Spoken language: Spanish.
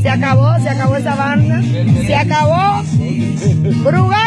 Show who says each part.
Speaker 1: Se acabó, se acabó esa banda. Se acabó. Brugal.